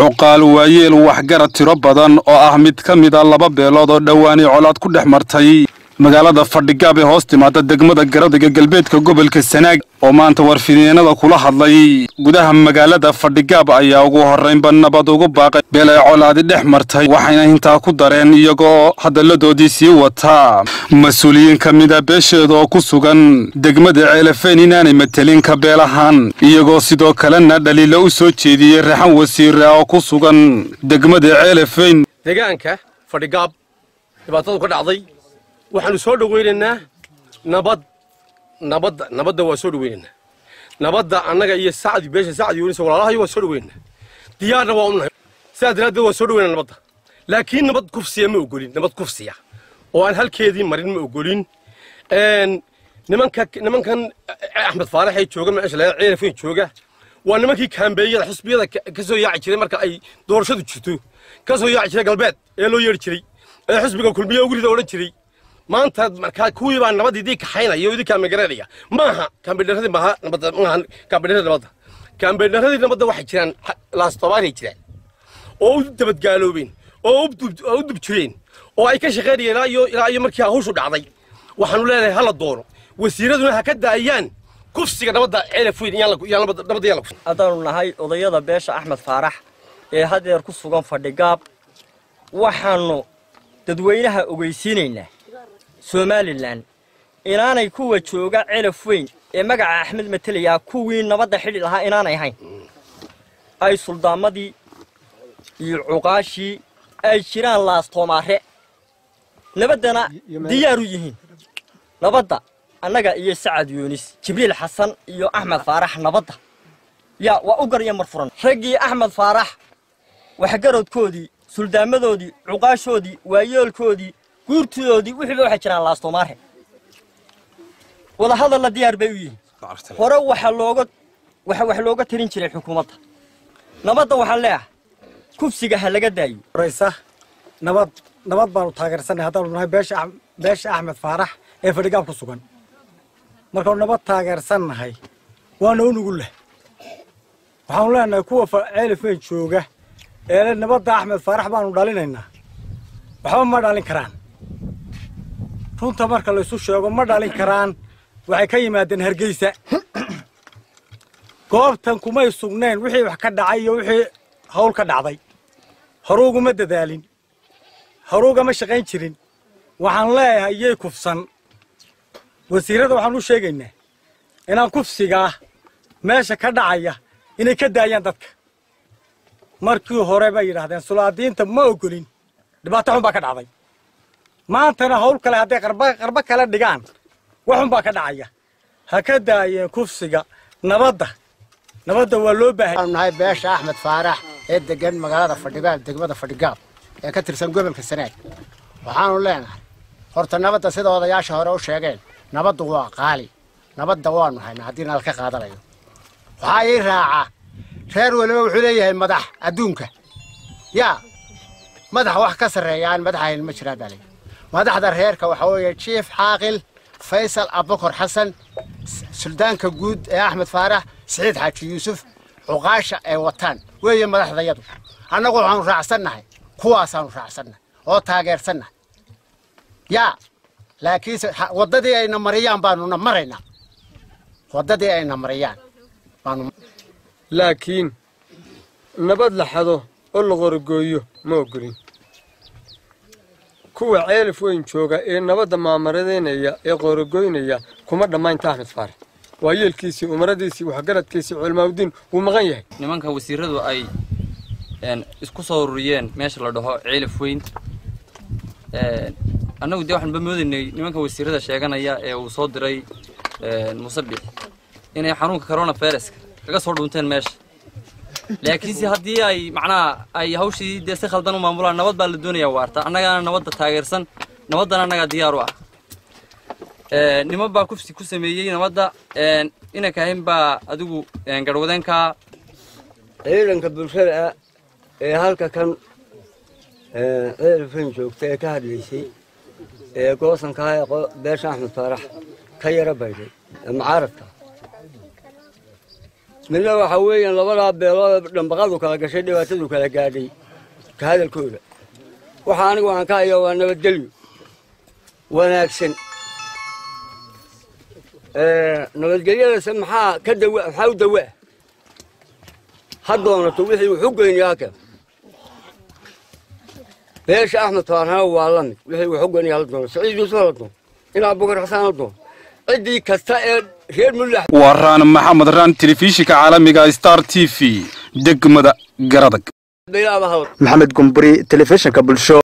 cuqaal waayeel waxgarad tiro badan oo ah mid ka mid a laba beelood oo dhowaanay colaad ku dhex martay magaalada fadhigaab ee hoos timaada degmada garadega galbeedka gobolka sanaag oo maanta warfideenada kula hadlay. Gudaha magaalada fadhigaab ayaa ugu horraynba nabad ugu baaqay beel ay colaadi dhex martay waxayna intaa ku dareen iyagoo hadalladoodii sii wataa mas'uuliyiin ka mida beesheeda oo ku sugan degmada ceelafeen inaanay matelin ka beelahaan iyagoo sidoo kalena dhaliila u soo jeediyey raxan wasiire oo ku sugan degmada ceelafeyn deegaanka fadhigaab dhibaatadu ka dhacday waxaanu soo dhowaynaynaa nabad nabadda nabadda waa soo dhowaynaynaa nabadda annaga iyo sacdi beesha sacdi yoonisa walaalahayo waa soo dhowaynaynaa diyaarna waa u nahay sidaas daraaddeed waa soo dhowaynaa nabadda. Laakiin nabad kufsiya ma ogolin nabad kufsiya. Oo aan halkeedii marin ma ogolin. Nimanka nimankan axmed faarax jooga meesha laga ceelafweyn jooga. Waa nimankii kaambeeyada xisbiyada ka soo yaaci jiray marka ay doorashadu jirto. Ka yaaci jiray galbeed ee loo yeedhi jiray. Ee xisbiga kulmiye ugu rida odhan jiray maanta markaa kuwii baa nabad idii kaxaynaya oo idii kaambegaranaya maaha kaambedharadii maaha nabadda maaha kaambedharadii nabadda. Kaambedharadii nabadda waxay jiraan laastobaaray jiraan. Oo u dabadgaaloobeen oo u dub jireen oo ay ka shaqaynayeen ilaa iyo ilaa iyo markii hawshu dhacday. Waxaanu leenahay hala doono. Wasiiraduna ha ka daayaan. Kufsiga nabadda ceelaf weyn nabadda yaan la haddaanu nahay odayada beesha axmed faarax ee haddeer ku sugan fadhigaab waxaannu dadweynaha ogeysiinaynaa somalilan inaanay kuwa jooga celaf weyn ee magaca axmed matelayaa kuwii nabadda xidhi lahaa inaanay ahayn ay suldaamadii iyo cuqaashii ay jiraan laastoomaare nabaddana diyaaru yihiin. Nabadda annaga iyo sacad yuunis jibriil xasan iyo axmed faarax nabadda. Yaa waa u garya mar furan raggii axmed faarax waxgaradkoodii suldaamadoodii cuqaashoodii waayeelkoodii guurtidoodii wixiiba waxay jiraan laastoomaare wadahadalla diyaar bay u yihiin. Hore waxaa looga waxa wax looga tirin jiray xukuumadda. Nabadda waxaan leeyahay kufsiga ha laga daayo. Horaysa nabad nabad baanu taageersanay haddaanu nahay beesha beesha axmed faarax ee fadhigaab ku sugan. Markaanu nabad taageersannahay waana u nugul leh. Waxaanu leenahay kuwa ceelifeen jooga eele nabadda axmed faarax baanu dhalinaynaa. Waxba ma dhalin karaan runta marka laysu sheego ma dhalin karaan. Waxay ka yimaadeen hargeysa. Goobtan kumay sugnayn wixii wax ka dhacay iyo wixii hawl ka dhacday. Horuuguma dadaalin. Horuugama shaqayn jirin. Waxaan leeyahay iyay kufsan. Wasiirada waxaan u sheegaynaa inaan kufsigaa meesha ka dhacaya inay ka daayaan dadka. Markii hore bay yidhaahdeen sulaadiinta ma ogolin. Dhibaato xun baa ka dhacday maantana hawl kale hadday qarbo kale dhigaan waxun baa ka dhacaya. Ha ka daayeen kufsiga nabadda. Nabadda waa loo baahay waxaanu nahay beesha axmed faarax ee degan magaalada fadhigaab degmada fadhigaab ee ka tirsan gobolka sanaag. Waxaanu leenahay horta nabadda sida odayaasha hore u sheegeen nabaddu waa qaali. Nabadda waanu haynaa haddii nala ka qaadanayo waxaa ii raacaa reer weliba wuxuu leeyahay madax adduunka. Yaa madax wax ka sarreeya aan madax ahayn ma jiraan baa مدحضر هيركا وحوية. شيف حاقل فيصل أبوكر حسن سلطان كجود أحمد فارح سعيد حاجي يوسف عقاشة وطان ويهي مدحضة يدو أنا أقول عن رعا سنة كوا سنة رعا سنة. أو تاقير سنة. يا لكن وددي أين مريان بانو نمرينا. وددي أين مريان بانو لكن نبدل حدو اللغور قويو موقرين kuwa ceelif weyn jooga ee nabadda maamaradeynaya ee qorogoynaya kuma dhammaynta axmed faarax waa yeelkiisii umaradiisii waxgaradkiisii culamaauddiin wuu maqan yahay. Nimanka wasiiradu ay isku soo ururiyeen meesha la dhaho ceelif weyn annagu dee waxaan ba moodaynay nimanka wasiirada sheeganaya ee uu soo diray musabix inay xanuunka corona viruska kaga soo dhunteen meesha laakiinse haddii ay macnaha ay hawshii dee si khaldan u maamulaan nabad baa la doonayaa waarta. Annagaana nabadda taageersan nabaddana annagaa diyaar u ah. Niman baa kufsi ku sameeyey nabadda. Inanka ahayn baa adigu garwadeenkaa ciidanka bulshada ee halka kan ceelfan joogta ee ka hadlaysay ee goosankaa ee beesha axmed faarax ka yara baydhay ee mucaaradka midna waxa weeyaan labadaa beelood dhambaqadu kala gashay dhibaatadu kala gaadhay. Hadalkooda. Waxa anigu aan ka hayo waa nabadgelyo wanaagsan. Nabadgelyadase maxaa ka dawa maxaa u dawa? Ha doonato wixii wuxu goynaya halkan beesha axmed faarhana waa la mid. Wixii wuxu goynaya la doono. Saciid yuusuf la doono. Ilaa bukar xasaan la doono. Ciddii kasta ee reer mullax waa raan maxamed raan telefishinka caalamiga star t v degmada garadag maxamed gumburi telefishinka bulsho